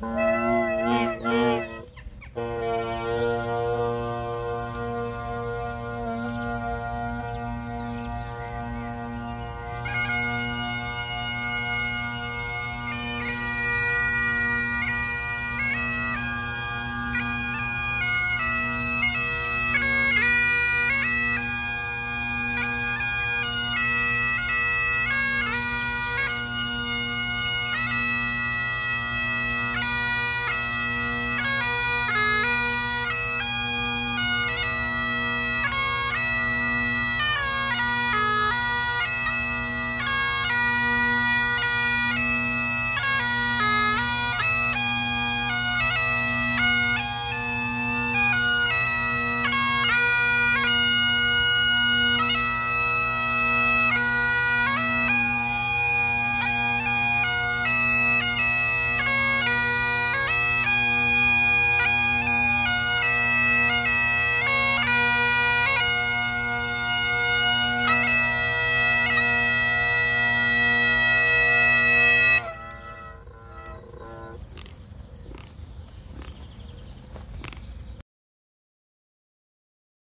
Bye.